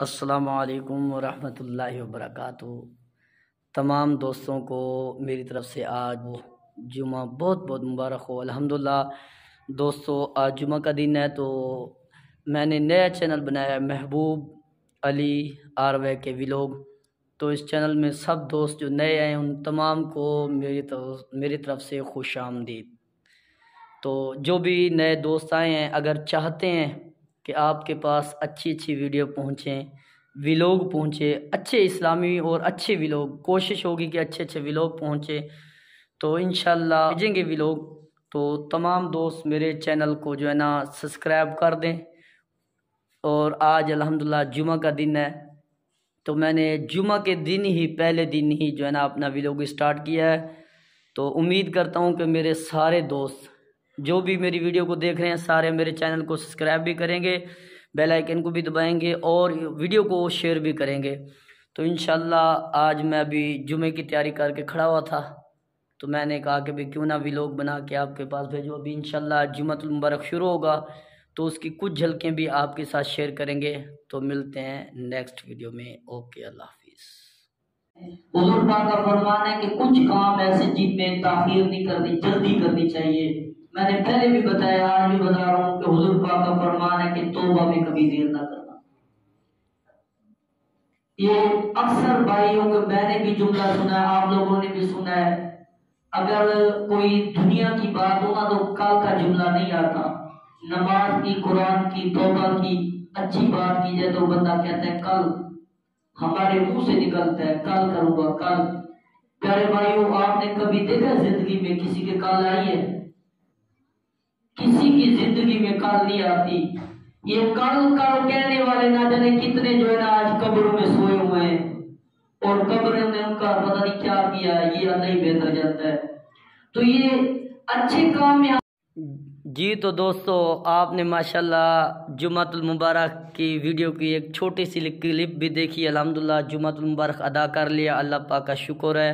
السلام علیکم ورحمۃ اللہ وبرکاتہ۔ تمام دوستوں کو میری طرف سے آج جمعہ بہت بہت مبارک ہو۔ الحمدللہ دوستو، آج جمعہ کا دن ہے تو میں نے نیا چینل بنایا، محبوب علی آر وے کے ویلوگ تو اس چینل میں سب دوست جو نئے آئے ان تمام کو میری طرف میری طرف سے خوش آمدید۔ تو جو بھی نئے دوست آئے ہیں، اگر چاہتے ہیں کہ آپ کے پاس اچھی اچھی ویڈیو پہنچیں، ویلوگ پہنچے، اچھے اسلامی اور اچھے ویلوگ، کوشش ہوگی کہ اچھے اچھے ویلوگ پہنچے۔ تو انشاءاللہ بھیجیں گے ویلوگ۔ تو تمام دوست میرے چینل کو جو ہے نا سبسکرائب کر دیں۔ اور آج الحمدللہ جمعہ کا دن ہے۔ تو میں نے جمعہ کے دن ہی، پہلے دن ہی جو ہے نا اپنا ویلوگ اسٹارٹ کیا ہے۔ تو امید کرتا ہوں کہ میرے سارے دوست جو بھی میری ویڈیو کو دیکھ رہے ہیں، سارے میرے چینل کو سبسکرائب بھی کریں گے، بیل آئیکن کو بھی دبائیں گے اور ویڈیو کو شیئر بھی کریں گے۔ تو انشاءاللہ آج میں ابھی جمعے کی تیاری کر کے کھڑا ہوا تھا۔ تو میں نے کہا کہ بھی کیوں نہ ویلوگ بنا کے آپ کے پاس بھیجو ابھی انشاءاللہ جمعہ المبارک شروع ہوگا تو اس کی کچھ جھلکیں بھی آپ کے ساتھ شیئر کریں گے۔ تو ملتے ہیں نیکسٹ ویڈیو میں۔ اوکے اللہ حافظ۔ حضور پاک کا فرمان ہے کہ کچھ کام ایسے جن میں تاخیر نہیں کرنی، جلدی کرنی چاہیے۔ میں نے پہلے بھی بتایا، آج بھی بتا رہا ہوں کہ حضور پاک کا فرمان ہے کہ توبہ میں کبھی دیر نہ کرنا۔ یہ اکثر بھائیوں کو میں نے بھی جملہ سنا ہے، آپ لوگوں نے بھی سنا ہے۔ اگر کوئی دنیا کی بات ہونا تو کل کا جملہ نہیں آتا۔ نماز کی، قرآن کی، توبہ کی، اچھی بات کی جائے تو بندہ کہتا ہے کل۔ ہمارے منہ سے نکلتا ہے کل کروں گا کل پیارے بھائیوں آپ نے کبھی دیکھا زندگی میں کسی کے کل آئی ہے کسی کی زندگی میں کل نہیں آتی۔ یہ کل کل کہنے والے نہ جانے کتنے جو ہے نا آج قبروں میں سوئے ہوئے ہیں۔ اور قبروں نے ان کا پتہ نہیں کیا کیا یہ اللہ ہی بہتر جانتا ہے۔ تو یہ اچھے کام میں جی تو دوستو، آپ نے ماشاءاللہ جمعہ المبارک کی ویڈیو کی ایک چھوٹی سی کلپ بھی دیکھی۔ الحمدللہ جمعہ المبارک ادا کر لیا۔ اللہ پاک کا شکر ہے۔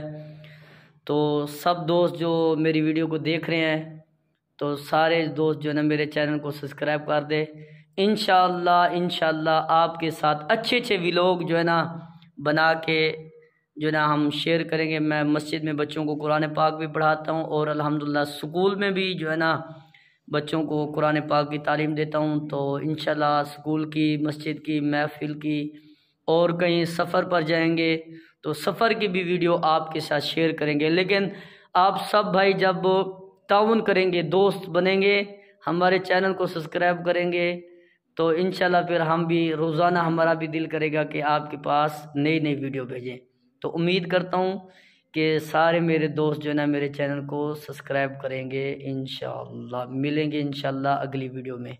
تو سب دوست جو میری ویڈیو کو دیکھ رہے ہیں، تو سارے دوست جو ہے نا، میرے چینل کو سبسکرائب کر دے انشاءاللہ انشاءاللہ آپ کے ساتھ اچھے اچھے ویلوگ جو ہے نا، بنا کے جو ہے نا، ہم شیئر کریں گے۔ میں مسجد میں بچوں کو قرآن پاک بھی پڑھاتا ہوں اور الحمدللہ سکول میں بھی جو ہے نا بچوں کو قرآن پاک کی تعلیم دیتا ہوں تو انشاءاللہ سکول کی، مسجد کی، محفل کی اور کہیں سفر پر جائیں گے تو سفر کی بھی ویڈیو آپ کے ساتھ شیئر کریں گے۔ لیکن آپ سب بھائی جب تعاون کریں گے، دوست بنیں گے، ہمارے چینل کو سبسکرائب کریں گے تو انشاءاللہ پھر ہم بھی روزانہ ہمارا بھی دل کرے گا کہ آپ کے پاس نئی نئی ویڈیو بھیجیں۔ تو امید کرتا ہوں کہ سارے میرے دوست جو ہے نا میرے چینل کو سبسکرائب کریں گے انشاءاللہ۔ ملیں گے انشاءاللہ اگلی ویڈیو میں۔